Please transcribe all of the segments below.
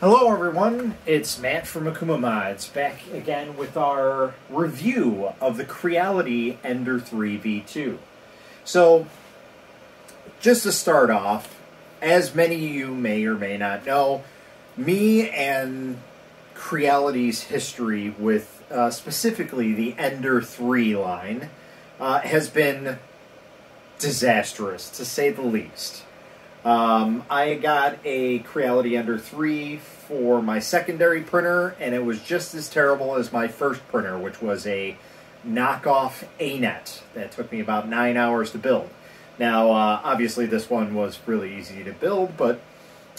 Hello, everyone. It's Matt from Akuma Mods back again with our review of the Creality Ender 3 V2. So, just to start off, as many of you may or may not know, me and Creality's history with uh, specifically the Ender 3 line uh, has been disastrous, to say the least. Um, I got a Creality Ender 3 for my secondary printer, and it was just as terrible as my first printer, which was a knockoff ANET that took me about nine hours to build. Now, uh, obviously, this one was really easy to build, but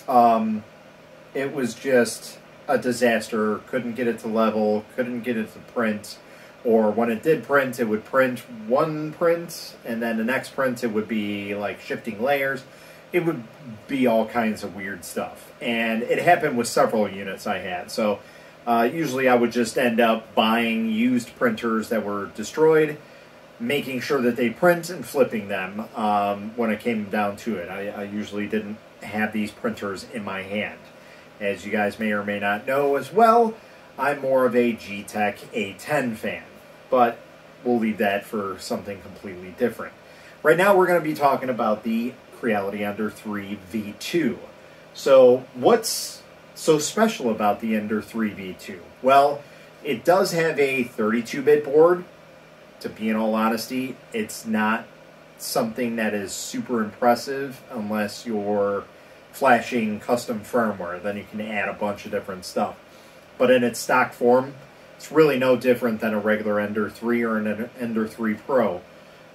um, it was just a disaster. Couldn't get it to level, couldn't get it to print, or when it did print, it would print one print, and then the next print, it would be like shifting layers it would be all kinds of weird stuff. And it happened with several units I had. So uh, usually I would just end up buying used printers that were destroyed, making sure that they print and flipping them um, when it came down to it. I, I usually didn't have these printers in my hand. As you guys may or may not know as well, I'm more of a Geeetech A10 fan. But we'll leave that for something completely different. Right now we're going to be talking about the Creality Ender 3 V2. So, what's so special about the Ender 3 V2? Well, it does have a 32 bit board. To be in all honesty, it's not something that is super impressive unless you're flashing custom firmware. Then you can add a bunch of different stuff. But in its stock form, it's really no different than a regular Ender 3 or an Ender 3 Pro.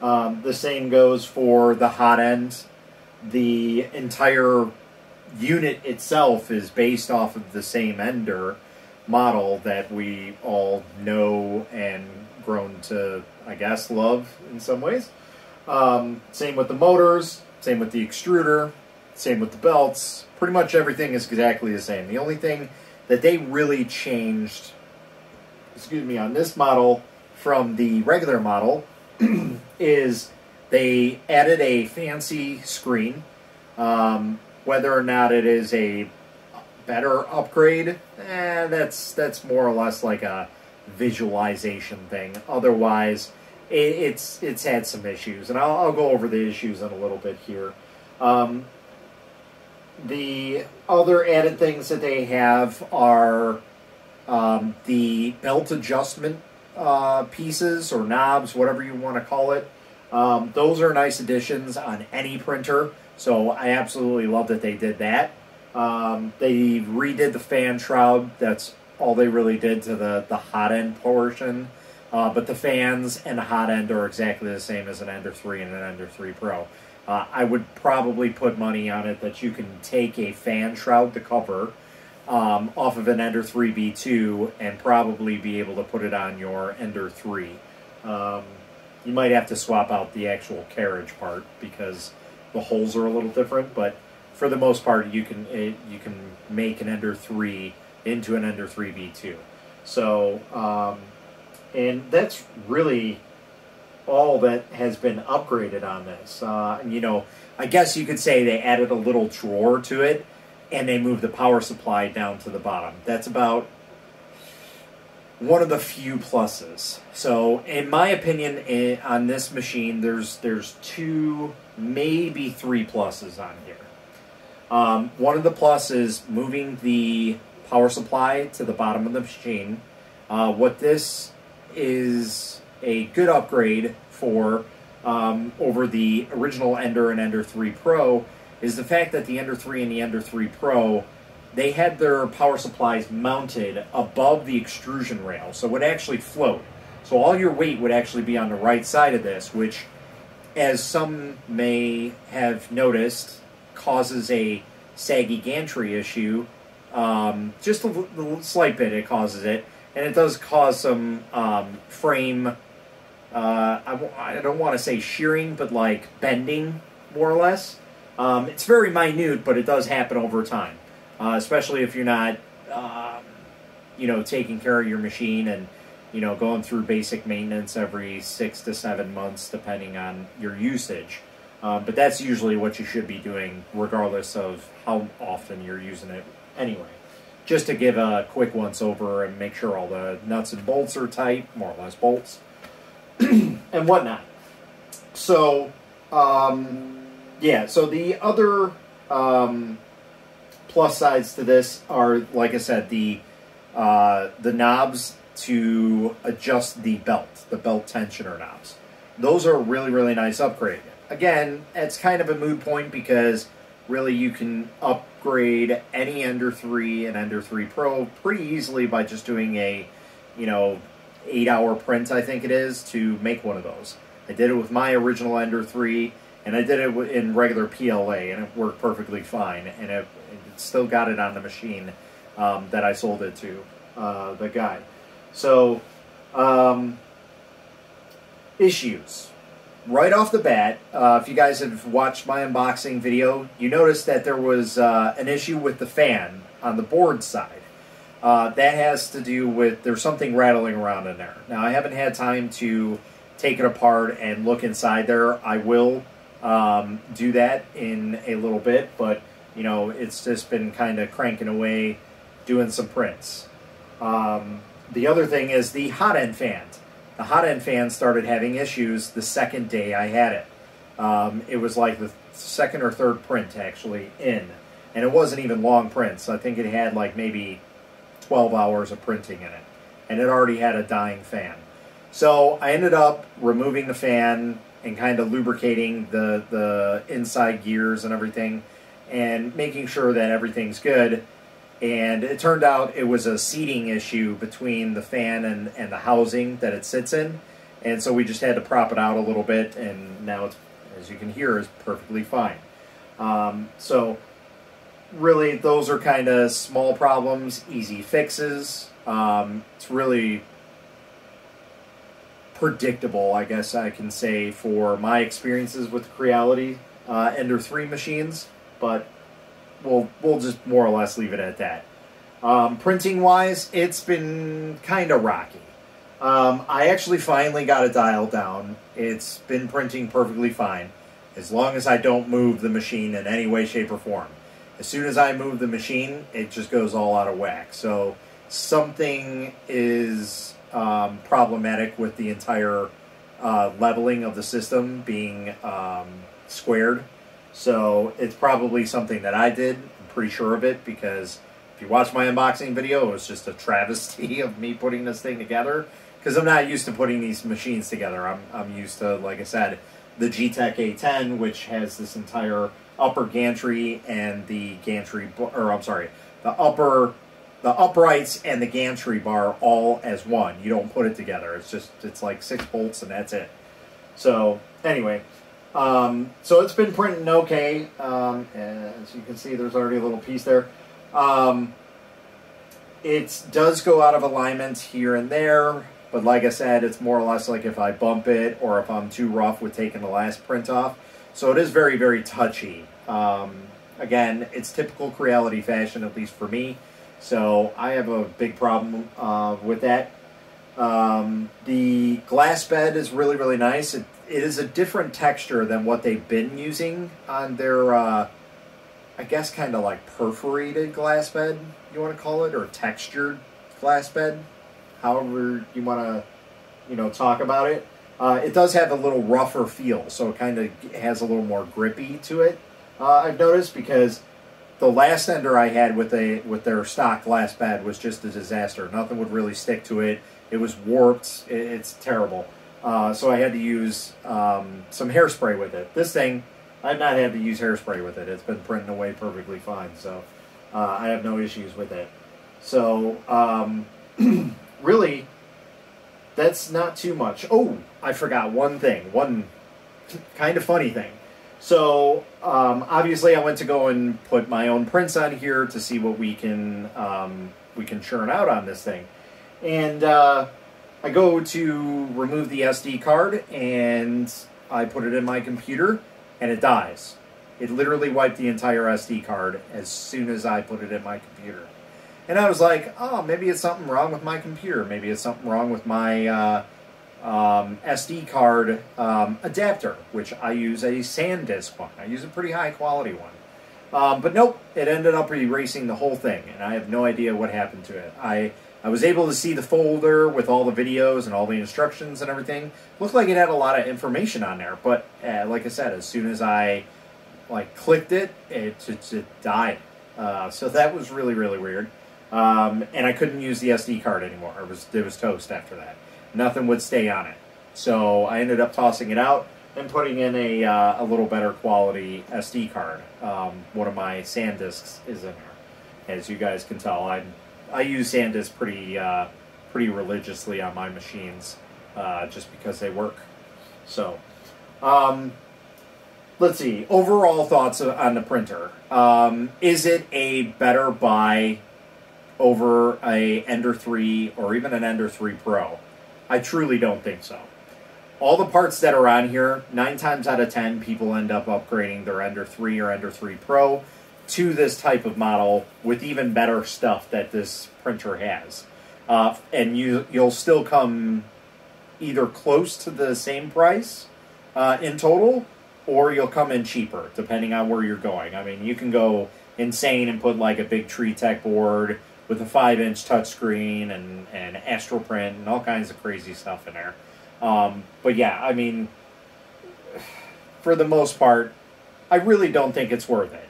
Um, the same goes for the hot end the entire unit itself is based off of the same Ender model that we all know and grown to, I guess, love in some ways. Um, same with the motors, same with the extruder, same with the belts. Pretty much everything is exactly the same. The only thing that they really changed, excuse me, on this model from the regular model is they added a fancy screen. Um, whether or not it is a better upgrade, eh, that's that's more or less like a visualization thing. Otherwise, it, it's it's had some issues, and I'll, I'll, go over the issues in a little bit here. Um, the other added things that they have are um, the belt adjustment uh, pieces or knobs, whatever you want to call it. Um, those are nice additions on any printer, so I absolutely love that they did that. Um, they redid the fan shroud. That's all they really did to the, the hot end portion. Uh, but the fans and the hot end are exactly the same as an Ender 3 and an Ender 3 Pro. Uh, I would probably put money on it that you can take a fan shroud to cover um, off of an Ender 3 V2 and probably be able to put it on your Ender 3. Um, you might have to swap out the actual carriage part because the holes are a little different, but for the most part, you can it, you can make an Ender 3 into an Ender 3 V2. So, um, and that's really all that has been upgraded on this. Uh, you know, I guess you could say they added a little drawer to it, and they moved the power supply down to the bottom. That's about one of the few pluses. So, in my opinion, eh, on this machine, there's there's two, maybe three pluses on here. Um, one of the pluses moving the power supply to the bottom of the machine. Uh, what this is a good upgrade for um, over the original Ender and Ender 3 Pro is the fact that the Ender 3 and the Ender 3 Pro they had their power supplies mounted above the extrusion rail, so it would actually float. So all your weight would actually be on the right side of this, which, as some may have noticed, causes a saggy gantry issue. Um, just a, a, slight bit, it causes it, and it does cause some um, frame. Uh, don't want to say shearing, but like bending, more or less. Um, it's very minute, but it does happen over time uh, especially if you're not, um, you know, taking care of your machine and you know going through basic maintenance every six to seven months, depending on your usage. Um, but that's usually what you should be doing, regardless of how often you're using it. Anyway, just to give a quick once over and make sure all the nuts and bolts are tight, more or less bolts, and whatnot. So, um, yeah, so the other um, plus sides to this are, like I said, the uh, the knobs to adjust the belt, the belt tensioner knobs. Those are really, really nice upgrade. Again, it's kind of a mood point because really you can upgrade any Ender 3 and Ender 3 Pro pretty easily by just doing a, you know, eight hour print, I think it is, to make one of those. I did it with my original Ender 3, and I did it in regular PLA, and it worked perfectly fine, and it, it still got it on the machine um, that I sold it to, uh, the guy. So, um, issues right off the bat, uh, if you guys have watched my unboxing video, you noticed that there was uh, an issue with the fan on the board side. Uh, that has to do with there's something rattling around in there. Now, I haven't had time to take it apart and look inside there. I will um, do that in a little bit, but you know, it's just been kind of cranking away, doing some prints. Um, the other thing is the hot end fan. The hot end fan started having issues the second day I had it. Um, it was like the second or third print actually in, and it wasn't even long prints. I think it had like maybe 12 hours of printing in it, and it already had a dying fan. So I ended up removing the fan and kind of lubricating the the inside gears and everything, and making sure that everything's good. And it turned out it was a seating issue between the fan and, and the housing that it sits in. And so we just had to prop it out a little bit and now it's as you can hear is perfectly fine. Um, so really those are kind of small problems easy fixes. Um, it's really predictable i guess i can say for my experiences with creality uh, ender 3 machines but we'll we'll just more or less leave it at that. Um, printing wise, it's been kind of rocky. Um, I actually finally got it dialed down. It's been printing perfectly fine, as long as I don't move the machine in any way, shape, or form. As soon as I move the machine, it just goes all out of whack. So something is um, problematic with the entire uh, leveling of the system being um, squared so it's probably something that I did. I'm pretty sure of it because if you watch my unboxing video, it was just a travesty of me putting this thing together because I'm not used to putting these machines together. I'm, I'm used to, like I said, the Geeetech A10, which has this entire upper gantry and the gantry, or I'm sorry, the upper, the uprights and the gantry bar all as one. You don't put it together. It's just, it's like six bolts and that's it. So anyway, um, so it's been printing okay. Um, as you can see, there's already a little piece there. Um, it does go out of alignment here and there, but like I said, it's more or less like if I bump it or if I'm too rough with taking the last print off. So it is very, very touchy. Um, again, it's typical Creality fashion, at least for me. So I have a big problem uh, with that. Um, the glass bed is really, really nice. It it is a different texture than what they've been using on their, uh, I guess, kind of like perforated glass bed, you want to call it, or textured glass bed, however you want to, you know, talk about it. Uh, it does have a little rougher feel, so it kind of has a little more grippy to it. Uh, I've noticed because the last ender I had with a with their stock glass bed was just a disaster. Nothing would really stick to it. It was warped. It, it's terrible. Uh, so I had to use um, some hairspray with it. This thing, I've not had to use hairspray with it. It's been printing away perfectly fine, so uh, I have no issues with it. So, um, really, that's not too much. Oh, I forgot one thing, one kind of funny thing. So, um, obviously, I went to go and put my own prints on here to see what we can um, we can churn out on this thing, and. Uh, I go to remove the SD card and I put it in my computer and it dies. It literally wiped the entire SD card as soon as I put it in my computer. And I was like, oh, maybe it's something wrong with my computer. Maybe it's something wrong with my uh, um, SD card um, adapter, which I use a SanDisk one. I use a pretty high quality one. Um, but nope, it ended up erasing the whole thing, and I have no idea what happened to it. I I was able to see the folder with all the videos and all the instructions and everything. Looked like it had a lot of information on there, but uh, like I said, as soon as I like clicked it, it just it died. Uh, so that was really really weird. Um, and I couldn't use the SD card anymore. It was it was toast after that. Nothing would stay on it. So I ended up tossing it out and putting in a, uh, a little better quality SD card. Um, one of my SanDisks is in there, as you guys can tell. I I use SanDisk pretty uh, pretty religiously on my machines, uh, just because they work. So, um, let's see. Overall thoughts on the printer. Um, is it a better buy over a Ender 3 or even an Ender 3 Pro? I truly don't think so all the parts that are on here, nine times out of ten, people end up upgrading their Ender 3 or Ender 3 Pro to this type of model with even better stuff that this printer has. Uh, and you, you'll still come either close to the same price uh, in total, or you'll come in cheaper, depending on where you're going. I mean, you can go insane and put like a BigTreeTech board with a 5 inch touchscreen and, and Astroprint and all kinds of crazy stuff in there. Um, but yeah, I mean, for the most part, I really don't think it's worth it.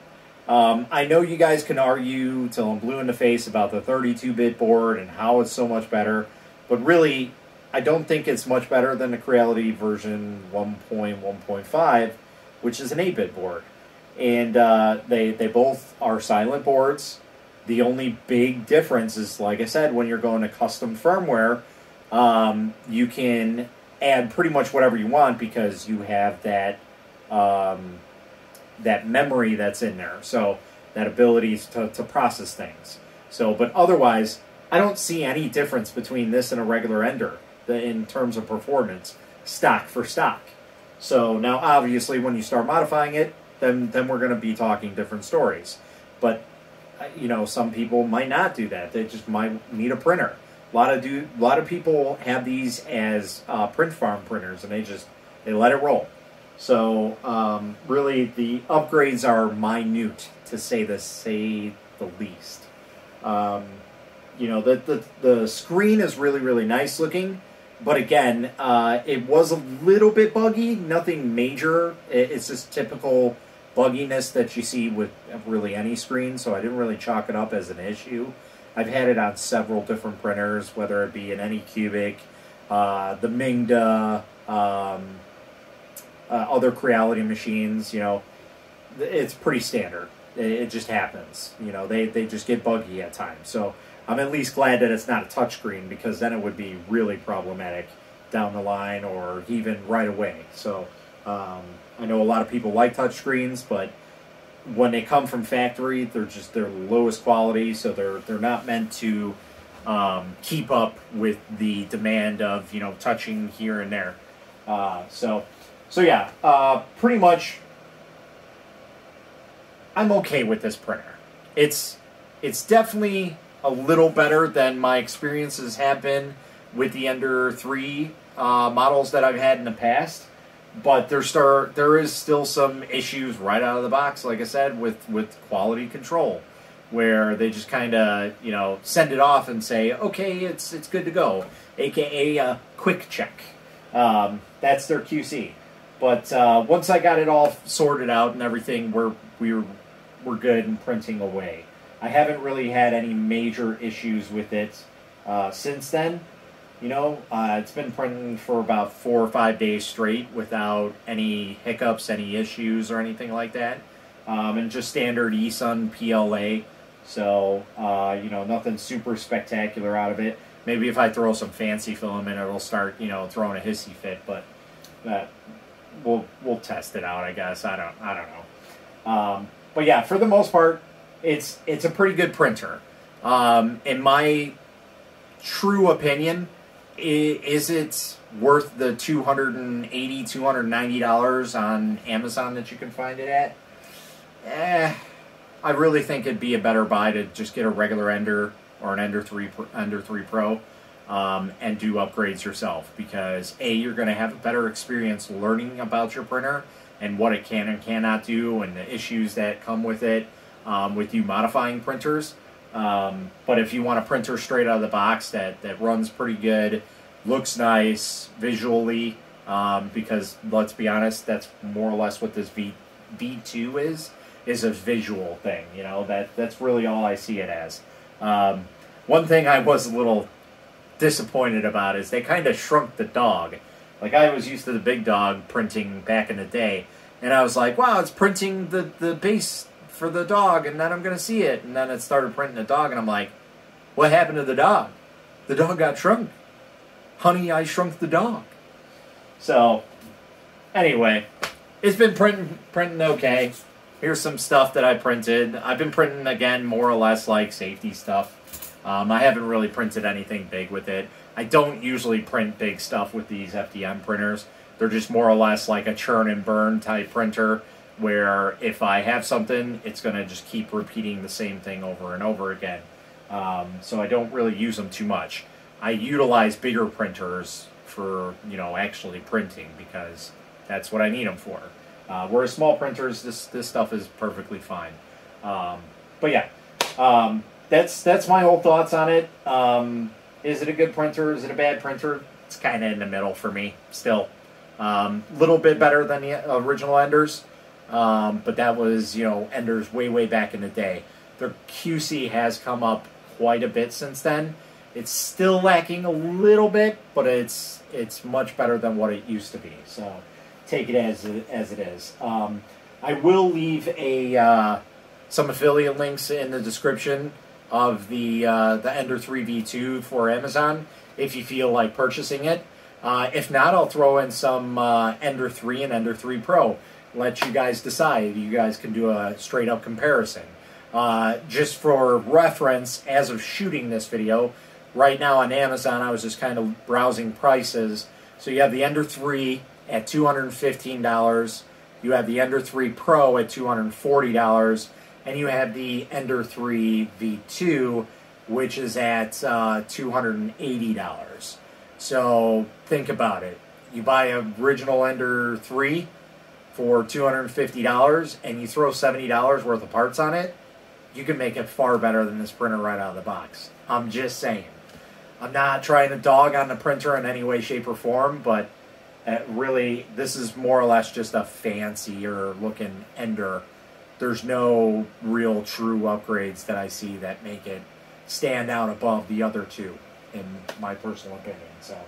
Um, I know you guys can argue till I'm blue in the face about the 32 bit board and how it's so much better, but really, I don't think it's much better than the Creality version 1.1.5, which is an 8 bit board. And uh, they, they both are silent boards. The only big difference is, like I said, when you're going to custom firmware, um, you can add pretty much whatever you want because you have that um, that memory that's in there. So that ability to, to process things. So, but otherwise, I don't see any difference between this and a regular Ender in terms of performance, stock for stock. So now, obviously, when you start modifying it, then then we're going to be talking different stories. But you know, some people might not do that. They just might need a printer. A lot of do a lot of people have these as uh, print farm printers, and they just they let it roll. So um, really, the upgrades are minute to say the say the least. Um, you know, the, the the screen is really really nice looking, but again, uh, it was a little bit buggy. Nothing major. it's just typical bugginess that you see with really any screen. So I didn't really chalk it up as an issue. I've had it on several different printers, whether it be an Anycubic, uh, the Mingda, um, uh, other Creality machines. You know, it's pretty standard. It, it, just happens. You know, they, they just get buggy at times. So I'm at least glad that it's not a touchscreen because then it would be really problematic down the line or even right away. So um, I know a lot of people like touchscreens, but when they come from factory, they're just they're lowest quality, so they're they're not meant to um, keep up with the demand of you know touching here and there. Uh, so so yeah, uh, pretty much. I'm okay with this printer. It's it's definitely a little better than my experiences have been with the Ender 3 uh, models that I've had in the past but there's there there is still some issues right out of the box, like I said, with with quality control, where they just kind of you know send it off and say, okay, it's it's good to go, aka a quick check. Um, that's their QC. But uh, once I got it all sorted out and everything, we're we're we're good and printing away. I haven't really had any major issues with it uh, since then. You know, uh, it's been printing for about four or five days straight without any hiccups, any issues, or anything like that. Um, and just standard eSun PLA. So, uh, you know, nothing super spectacular out of it. Maybe if I throw some fancy filament, it'll start, you know, throwing a hissy fit. But that we'll we'll test it out. I guess I don't I don't know. Um, but yeah, for the most part, it's it's a pretty good printer. Um, in my true opinion, is it worth the 280 290 dollars on amazon that you can find it at eh i really think it'd be a better buy to just get a regular ender or an ender 3 ender 3 pro um, and do upgrades yourself because a you're going to have a better experience learning about your printer and what it can and cannot do, and the issues that come with it um, with you modifying printers. Um, but if you want a printer straight out of the box that, that runs pretty good, looks nice visually, um, because let's be honest, that's more or less what this V V2 is is a visual thing. You know that that's really all I see it as. Um, one thing I was a little disappointed about is they kind of shrunk the dog. Like I was used to the big dog printing back in the day, and I was like, wow, it's printing the the base for the dog, and then I'm gonna see it, and then it started printing the dog, and I'm like, what happened to the dog? The dog got shrunk. Honey, I shrunk the dog. So, anyway, it's been printing printing okay. Here's some stuff that I printed. I've been printing again more or less like safety stuff. Um, I haven't really printed anything big with it. I don't usually print big stuff with these FDM printers. They're just more or less like a churn and burn type printer where if I have something, it's going to just keep repeating the same thing over and over again. Um, so I don't really use them too much. I utilize bigger printers for you know actually printing because that's what I need them for. Uh, whereas small printers, this this stuff is perfectly fine. Um, but yeah, um, that's that's my whole thoughts on it. Um, is it a good printer? Is it a bad printer? It's kind of in the middle for me still. A um, little bit better than the original Enders, um, but that was you know Enders way way back in the day. Their QC has come up quite a bit since then. It's still lacking a little bit, but it's it's much better than what it used to be. So take it as it, as it is. Um, I will leave a uh, some affiliate links in the description of the uh, the Ender 3 V2 for Amazon if you feel like purchasing it. Uh, if not, I'll throw in some uh, Ender 3 and Ender 3 Pro. Let you guys decide. You guys can do a straight up comparison. Uh, just for reference, as of shooting this video, right now on Amazon, I was just kind of browsing prices. So you have the Ender 3 at $215. You have the Ender 3 Pro at $240 and you have the Ender 3 V2, which is at uh, $280. So think about it. You buy a original Ender 3 for $250 and you throw $70 worth of parts on it, you can make it far better than this printer right out of the box. I'm just saying. I'm not trying to dog on the printer in any way, shape, or form, but uh, really, this is more or less just a fancier looking Ender there's no real true upgrades that I see that make it stand out above the other two, in my personal opinion. So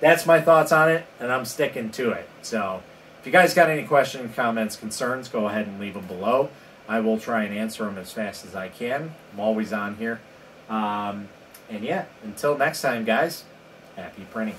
that's my thoughts on it, and I'm sticking to it. So if you guys got any questions, comments, concerns, go ahead and leave them below. I will try and answer them as fast as I can. I'm always on here. Um, and yeah, until next time, guys, happy printing.